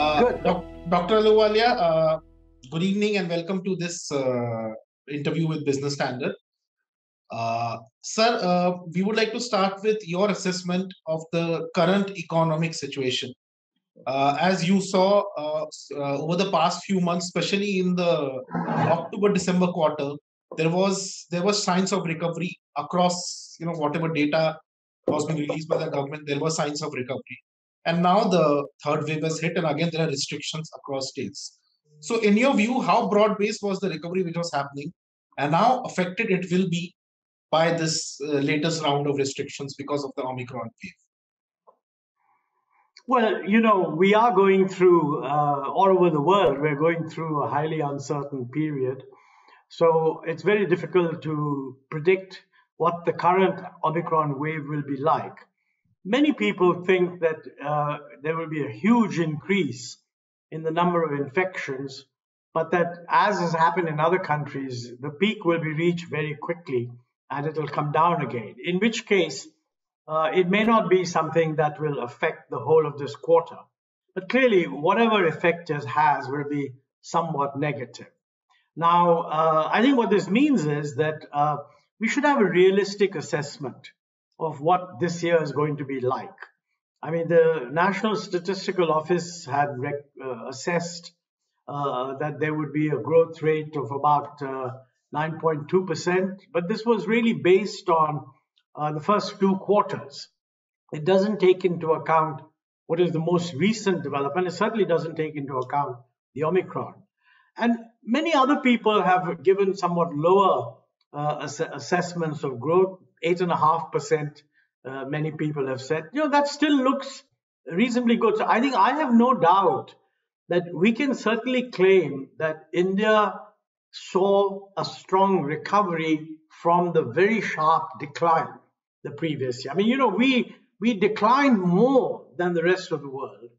Uh, Good. Doc- Dr. Ahluwalia, uh, good evening and welcome to this uh, interview with Business Standard. Uh, sir, uh, we would like to start with your assessment of the current economic situation. Uh, as you saw over the past few months, especially in the October-December quarter, there was there was signs of recovery across you know whatever data was being released by the government. There were signs of recovery and now the third wave has hit, and again, there are restrictions across states. So, in your view, how broad based was the recovery which was happening, and how affected it will be by this uh, latest round of restrictions because of the Omicron wave? Well, you know, we are going through, uh, all over the world, we're going through a highly uncertain period. So it's very difficult to predict what the current Omicron wave will be like many people think that uh, there will be a huge increase in the number of infections, but that as has happened in other countries, the peak will be reached very quickly and it'll come down again. In which case, uh, it may not be something that will affect the whole of this quarter. But clearly, whatever effect it has will be somewhat negative. Now, uh, I think what this means is that uh, we should have a realistic assessment of what this year is going to be like. I mean, the National Statistical Office had uh, assessed uh, that there would be a growth rate of about uh, 9.2%, but this was really based on uh, the first two quarters. It doesn't take into account what is the most recent development. It certainly doesn't take into account the Omicron. And many other people have given somewhat lower uh, ass- assessments of growth, eight and a half percent. Uh, many people have said, you know, that still looks reasonably good. So I think I have no doubt that we can certainly claim that India saw a strong recovery from the very sharp decline the previous year. I mean, you know, we we declined more than the rest of the world.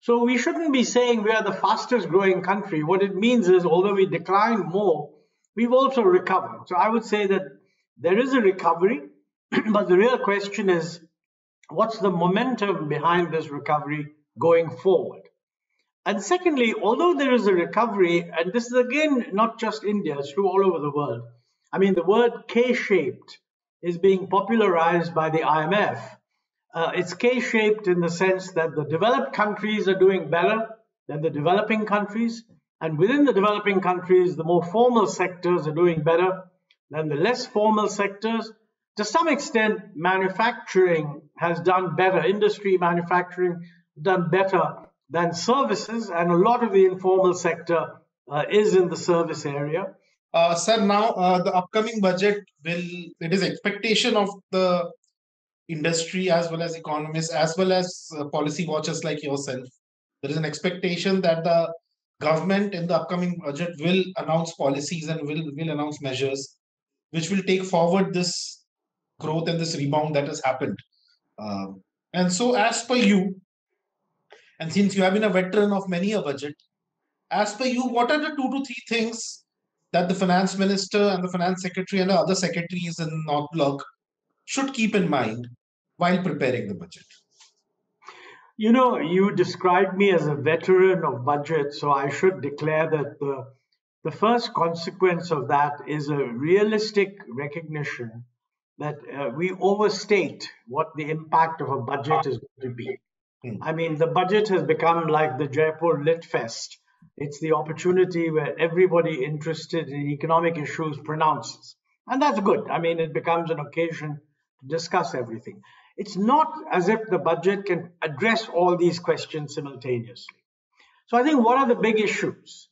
So we shouldn't be saying we are the fastest growing country. What it means is, although we declined more, we've also recovered. So I would say that there is a recovery, but the real question is what's the momentum behind this recovery going forward? And secondly, although there is a recovery, and this is again not just India, it's true all over the world. I mean, the word K shaped is being popularized by the IMF. Uh, it's K shaped in the sense that the developed countries are doing better than the developing countries. And within the developing countries, the more formal sectors are doing better than the less formal sectors. To some extent, manufacturing has done better, industry manufacturing done better than services, and a lot of the informal sector uh, is in the service area. Uh, sir, now uh, the upcoming budget will, it is expectation of the industry as well as economists, as well as uh, policy watchers like yourself. There is an expectation that the government in the upcoming budget will announce policies and will, will announce measures which will take forward this growth and this rebound that has happened. Um, and so, as per you, and since you have been a veteran of many a budget, as per you, what are the two to three things that the finance minister and the finance secretary and the other secretaries in North Block should keep in mind while preparing the budget? You know, you described me as a veteran of budget, so I should declare that the, the first consequence of that is a realistic recognition that uh, we overstate what the impact of a budget is going to be. Hmm. I mean, the budget has become like the Jaipur Lit Fest. It's the opportunity where everybody interested in economic issues pronounces. And that's good. I mean, it becomes an occasion to discuss everything. It's not as if the budget can address all these questions simultaneously. So I think what are the big issues?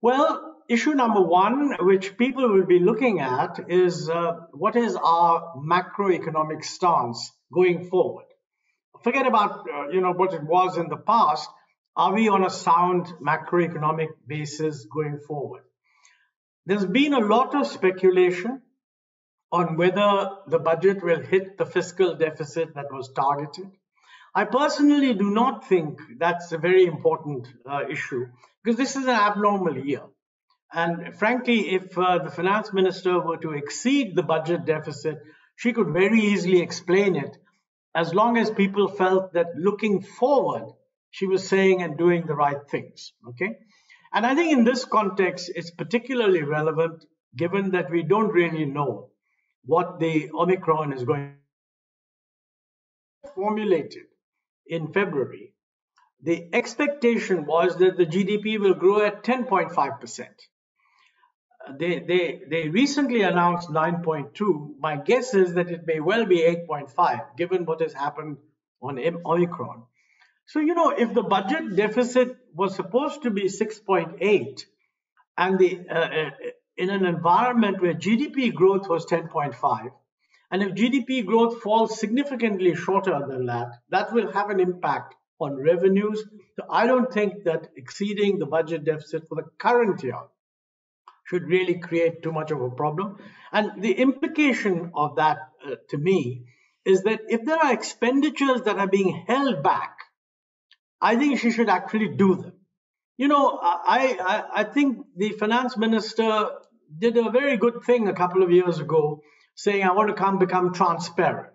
Well, issue number one, which people will be looking at, is uh, what is our macroeconomic stance going forward? Forget about uh, you know what it was in the past. Are we on a sound macroeconomic basis going forward? There's been a lot of speculation on whether the budget will hit the fiscal deficit that was targeted. I personally do not think that's a very important uh, issue because this is an abnormal year. And frankly, if uh, the finance minister were to exceed the budget deficit, she could very easily explain it as long as people felt that looking forward, she was saying and doing the right things. Okay. And I think in this context, it's particularly relevant given that we don't really know what the Omicron is going formulated in February. The expectation was that the GDP will grow at 10.5%. They, they, they recently announced 9.2. My guess is that it may well be 8.5, given what has happened on Omicron. So, you know, if the budget deficit was supposed to be 6.8 and the uh, uh in an environment where GDP growth was 10.5, and if GDP growth falls significantly shorter than that, that will have an impact on revenues. So I don't think that exceeding the budget deficit for the current year should really create too much of a problem. And the implication of that uh, to me is that if there are expenditures that are being held back, I think she should actually do them. You know, I, I, I think the finance minister did a very good thing a couple of years ago, saying, I want to come become transparent.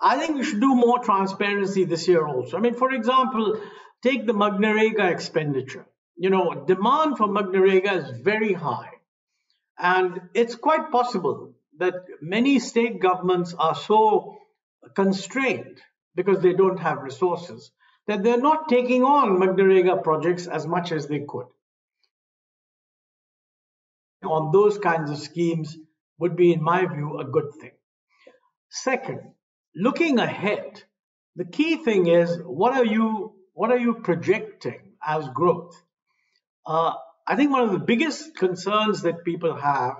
I think we should do more transparency this year also. I mean, for example, take the MGNREGA expenditure. You know, demand for MGNREGA is very high. And it's quite possible that many state governments are so constrained because they don't have resources that they're not taking on MGNREGA projects as much as they could. On those kinds of schemes would be, in my view, a good thing. Second, looking ahead, the key thing is what are you what are you projecting as growth? Uh, I think one of the biggest concerns that people have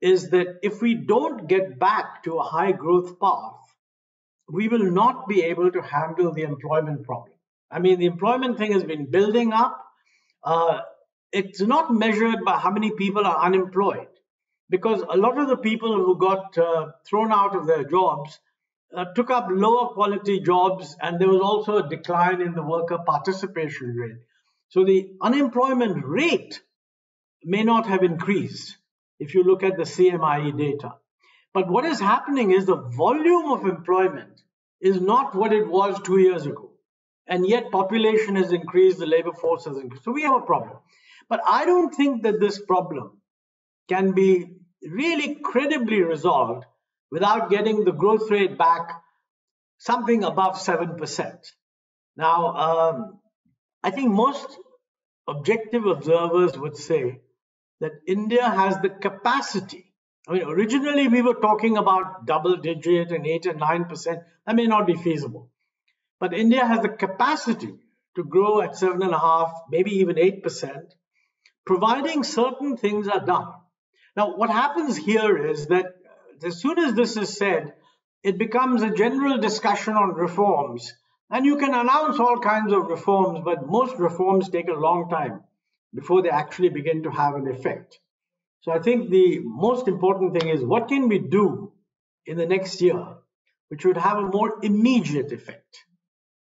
is that if we don't get back to a high growth path, we will not be able to handle the employment problem. I mean, the employment thing has been building up. Uh, it's not measured by how many people are unemployed, because a lot of the people who got uh, thrown out of their jobs uh, took up lower quality jobs, and there was also a decline in the worker participation rate. So the unemployment rate may not have increased if you look at the CMIE data. But what is happening is the volume of employment is not what it was two years ago. And yet population has increased, the labor force has increased. So we have a problem. But I don't think that this problem can be really credibly resolved without getting the growth rate back something above 7%. Now, um, I think most objective observers would say that India has the capacity. I mean, originally we were talking about double digit and 8 and 9%. That may not be feasible. But India has the capacity to grow at 7.5, maybe even 8%, providing certain things are done. Now, what happens here is that as soon as this is said, it becomes a general discussion on reforms. And you can announce all kinds of reforms, but most reforms take a long time before they actually begin to have an effect. So I think the most important thing is what can we do in the next year which would have a more immediate effect?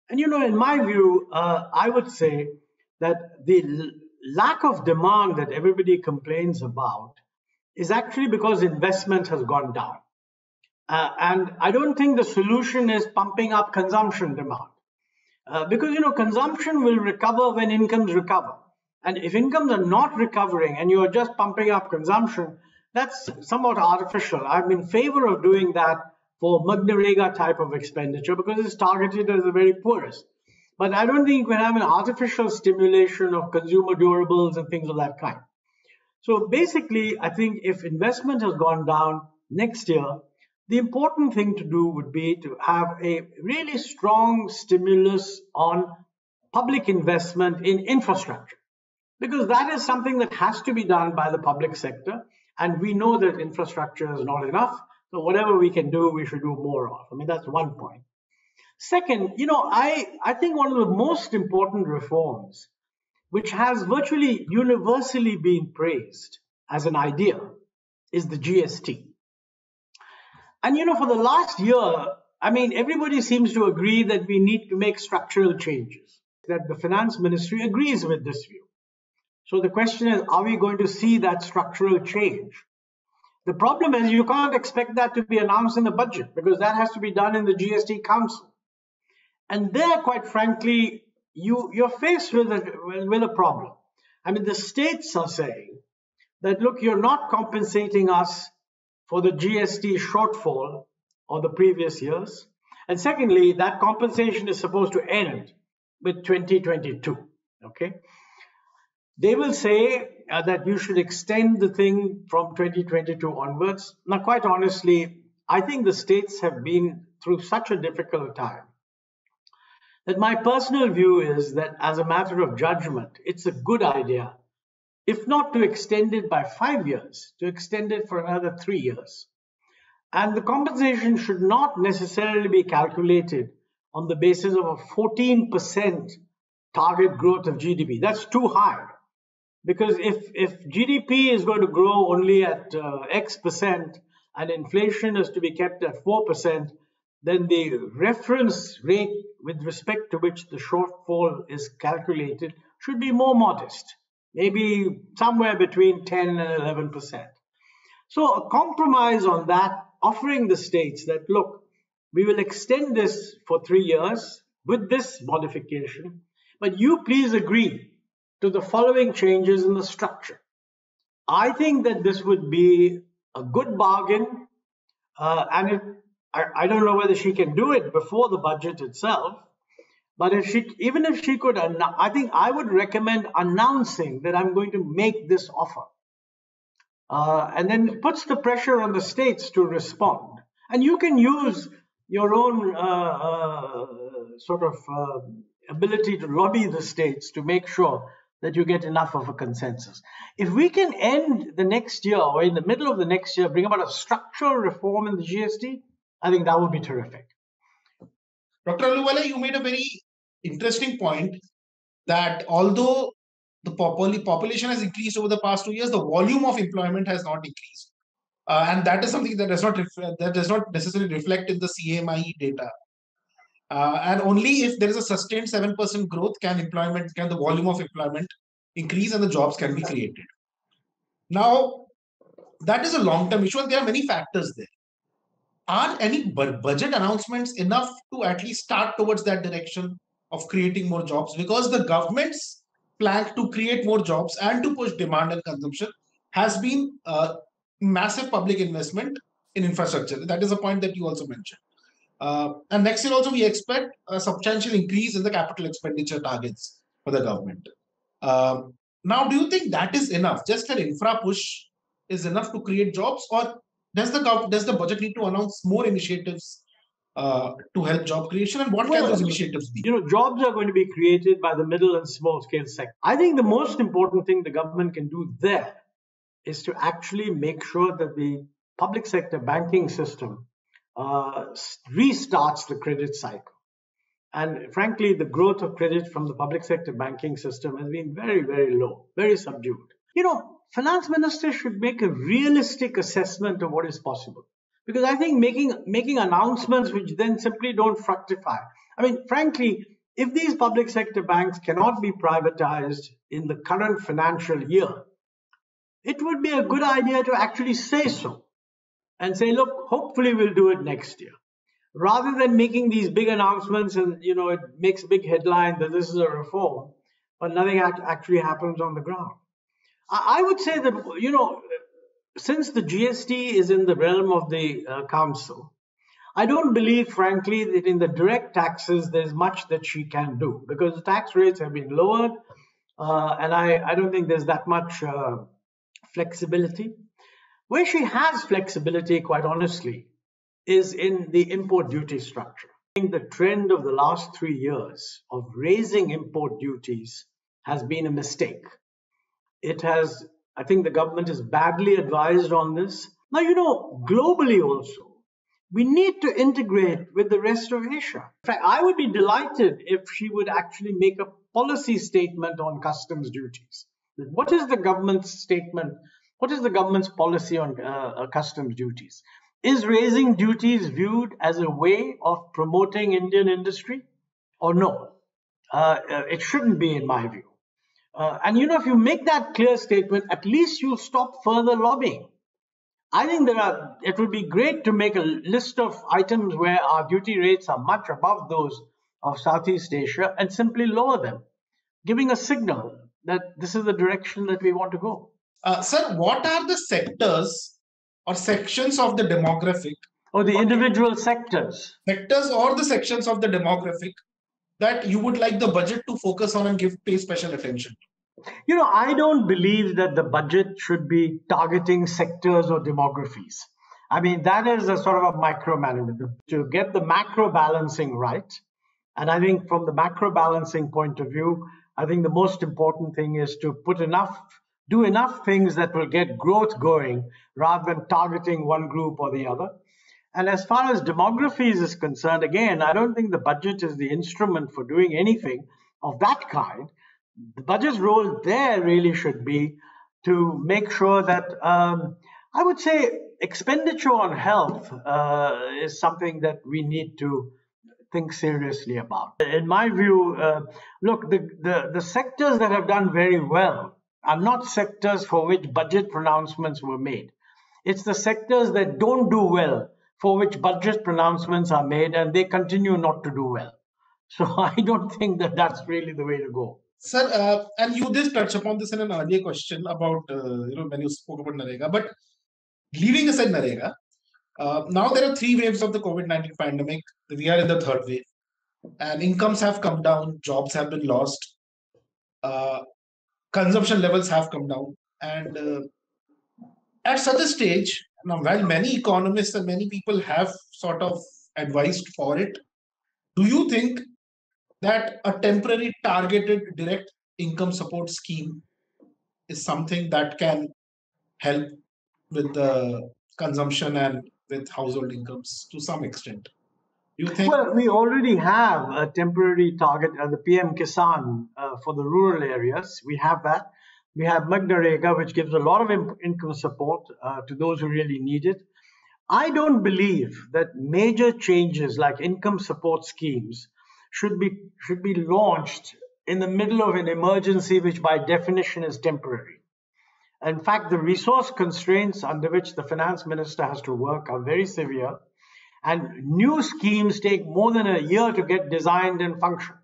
And you know, in my view, uh, I would say that the lack of demand that everybody complains about is actually because investment has gone down. Uh, and I don't think the solution is pumping up consumption demand. Uh, because, you know, consumption will recover when incomes recover. And if incomes are not recovering and you're just pumping up consumption, that's somewhat artificial. I'm in favor of doing that for MGNREGA type of expenditure because it's targeted at the very poorest. But I don't think we have an artificial stimulation of consumer durables and things of that kind. So basically, I think if investment has gone down next year, the important thing to do would be to have a really strong stimulus on public investment in infrastructure, because that is something that has to be done by the public sector. And we know that infrastructure is not enough. So whatever we can do, we should do more of. I mean, that's one point. Second, you know, I, I think one of the most important reforms, which has virtually universally been praised as an idea, is the GST. And, you know, for the last year, I mean, everybody seems to agree that we need to make structural changes, that the finance ministry agrees with this view. So the question is, are we going to see that structural change? The problem is you can't expect that to be announced in the budget because that has to be done in the GST Council. And there, quite frankly, you you're faced with a with a problem. I mean, the states are saying that look, you're not compensating us for the GST shortfall of the previous years, and secondly, that compensation is supposed to end with 2022. Okay, they will say uh, that you should extend the thing from 2022 onwards. Now, quite honestly, I think the states have been through such a difficult time that my personal view is that as a matter of judgment, it's a good idea, if not to extend it by five years, to extend it for another three years. And the compensation should not necessarily be calculated on the basis of a 14% target growth of GDP. That's too high. Because if, if GDP is going to grow only at uh, X percent and inflation is to be kept at 4%, then the reference rate with respect to which the shortfall is calculated should be more modest, maybe somewhere between 10 and 11%. So a compromise on that, offering the states that, look, we will extend this for three years with this modification, but you please agree to the following changes in the structure. I think that this would be a good bargain, uh, and it I, I don't know whether she can do it before the budget itself. But if she, even if she could, I think I would recommend announcing that I'm going to make this offer. Uh, and then puts the pressure on the states to respond. And you can use your own uh, uh, sort of uh, ability to lobby the states to make sure that you get enough of a consensus. If we can end the next year or in the middle of the next year, bring about a structural reform in the GST, I think that would be terrific. Dr. Ahluwalia, you made a very interesting point that although the population has increased over the past two years, the volume of employment has not increased. Uh, and that is something that does not that does not necessarily reflect in the CMIE data. Uh, and only if there is a sustained seven percent growth can employment can the volume of employment increase and the jobs can be created. Now, that is a long term issue, and there are many factors there are any budget announcements enough to at least start towards that direction of creating more jobs because the government's plan to create more jobs and to push demand and consumption has been a massive public investment in infrastructure. That is a point that you also mentioned. Uh, and next year also we expect a substantial increase in the capital expenditure targets for the government. Um, now do you think that is enough? Just an infra push is enough to create jobs or does the does the budget need to announce more initiatives uh, to help job creation and what well, can those initiatives be you know jobs are going to be created by the middle and small scale sector. I think the most important thing the government can do there is to actually make sure that the public sector banking system uh, restarts the credit cycle. And frankly the growth of credit from the public sector banking system has been very very low very subdued. You know finance minister should make a realistic assessment of what is possible. Because I think making making announcements which then simply don't fructify. I mean, frankly, if these public sector banks cannot be privatized in the current financial year, it would be a good idea to actually say so and say, look, hopefully we'll do it next year. Rather than making these big announcements and you know it makes big headline that this is a reform, but nothing actually happens on the ground. I would say that, you know, since the GST is in the realm of the uh, council, I don't believe, frankly, that in the direct taxes there's much that she can do because the tax rates have been lowered, uh, and I, I don't think there's that much uh, flexibility. Where she has flexibility, quite honestly, is in the import duty structure. I think the trend of the last three years of raising import duties has been a mistake it has, I think the government is badly advised on this. Now, you know, globally also, we need to integrate with the rest of Asia. In fact, I would be delighted if she would actually make a policy statement on customs duties. What is the government's statement? What is the government's policy on uh, uh customs duties? Is raising duties viewed as a way of promoting Indian industry or no? Uh, uh it shouldn't be, in my view. Uh, and you know, if you make that clear statement, at least you'll stop further lobbying. I think there are. It would be great to make a list of items where our duty rates are much above those of Southeast Asia and simply lower them, giving a signal that this is the direction that we want to go. Uh, sir, what are the sectors or sections of the demographic? Or the individual sectors? Sectors or the sections of the demographic that you would like the budget to focus on and give pay special attention? You know, I don't believe that the budget should be targeting sectors or demographies. I mean, that is a sort of a micromanagement to get the macro balancing right. And I think from the macro balancing point of view, I think the most important thing is to put enough, do enough things that will get growth going rather than targeting one group or the other. And as far as demographies is concerned, again, I don't think the budget is the instrument for doing anything of that kind. The budget's role there really should be to make sure that um, I would say expenditure on health uh, is something that we need to think seriously about. In my view, uh, look, the, the, the sectors that have done very well are not sectors for which budget pronouncements were made. It's the sectors that don't do well for which budget pronouncements are made and they continue not to do well. So I don't think that that's really the way to go. Sir, uh, and you did touch upon this in an earlier question about, uh, you know, when you spoke about NREGA, but leaving aside NREGA, uh, now there are three waves of the COVID 19 pandemic. We are in the third wave, and incomes have come down, jobs have been lost, uh, consumption levels have come down. And uh, at such a stage, now, while many economists and many people have sort of advised for it, do you think that a temporary targeted direct income support scheme is something that can help with the consumption and with household incomes to some extent? You think? Well, we already have a temporary target, uh, the PM Kisan uh, for the rural areas. We have that. We have MGNREGA, which gives a lot of income support uh, to those who really need it. I don't believe that major changes like income support schemes should be should be launched in the middle of an emergency, which by definition is temporary. In fact, the resource constraints under which the finance minister has to work are very severe, and new schemes take more than a year to get designed and function.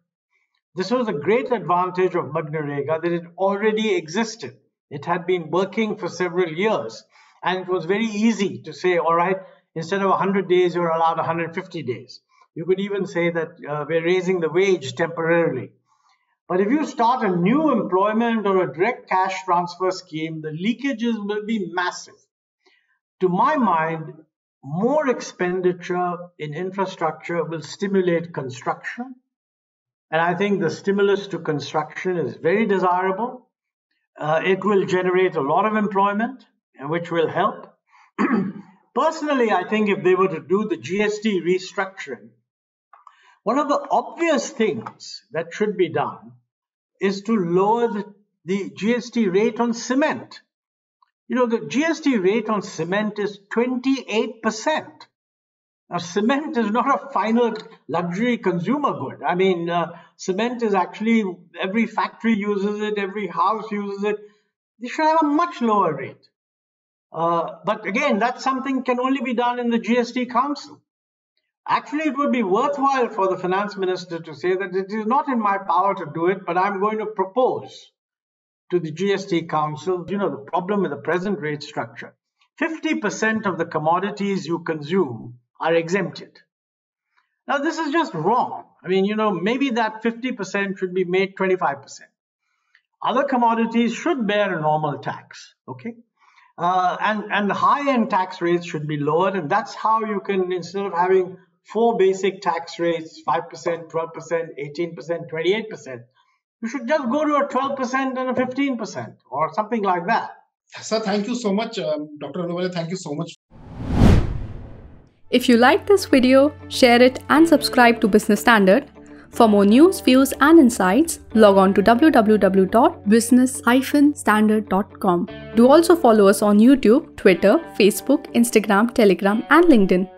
This was a great advantage of MGNREGA that it already existed. It had been working for several years, and it was very easy to say, all right, instead of 100 days, you're allowed 150 days. You could even say that uh, we're raising the wage temporarily. But if you start a new employment or a direct cash transfer scheme, the leakages will be massive. To my mind, more expenditure in infrastructure will stimulate construction and I think the stimulus to construction is very desirable. Uh, it will generate a lot of employment, which will help. Personally, I think if they were to do the GST restructuring, one of the obvious things that should be done is to lower the, the GST rate on cement. You know, the GST rate on cement is 28%. Now, cement is not a final luxury consumer good. I mean, uh, cement is actually every factory uses it, every house uses it. They should have a much lower rate. Uh, but again, that's something can only be done in the GST Council. Actually, it would be worthwhile for the finance minister to say that it is not in my power to do it, but I'm going to propose to the GST Council. You know, the problem with the present rate structure 50% of the commodities you consume are exempted. Now, this is just wrong. I mean, you know, maybe that 50% should be made 25%. Other commodities should bear a normal tax, okay? Uh, and, and high-end tax rates should be lowered, and that's how you can, instead of having four basic tax rates, 5%, 12%, 18%, 28%, you should just go to a 12% and a 15% or something like that. Sir, thank you so much. Um, Dr. Ahluwalia, thank you so much. If you like this video, share it and subscribe to Business Standard. For more news, views and insights, log on to www.business-standard.com. Do also follow us on YouTube, Twitter, Facebook, Instagram, Telegram and LinkedIn.